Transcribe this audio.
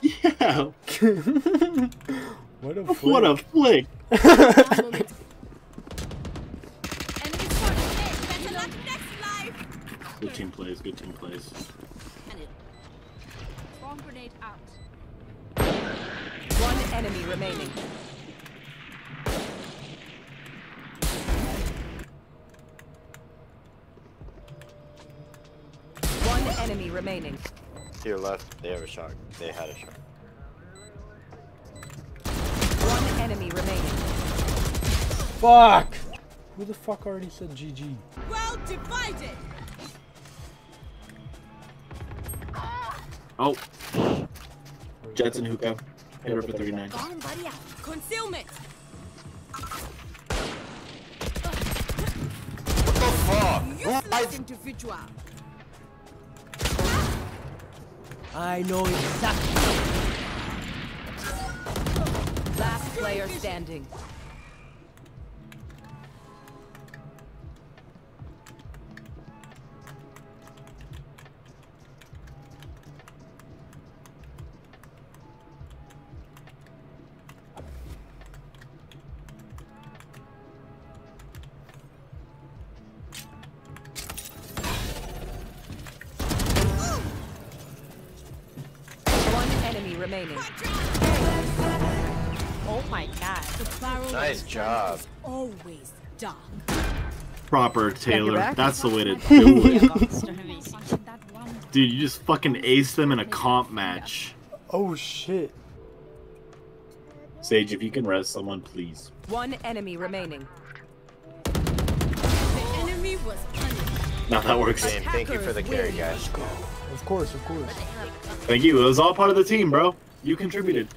Yeah. what a flick. What a flick. Enemy spotted. Hey, better luck next life. Good team plays. Good team plays. Bomb grenade out. One enemy remaining. One enemy remaining. To your left, they have a shot. They had a shot. One enemy remaining. Fuck! Who the fuck already said GG? Well divided. Oh. Jetson hookah. Hit her for 39. Bomb. Concealment. What the fuck? Useless individual. I know exactly. Last player standing. Enemy remaining. Oh my god. Nice job. always dark. Proper, Taylor. That's the way to do it. Punching that one. Dude, you just fucking ace them in a comp match. Oh shit. Sage, if you can res someone, please. One enemy remaining. The enemy was punished. Now that works. Same. Thank you for the carry, guys. Of course, of course. Thank you. It was all part of the team, bro. You contributed.